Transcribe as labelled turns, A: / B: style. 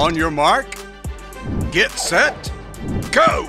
A: On your mark, get set, go!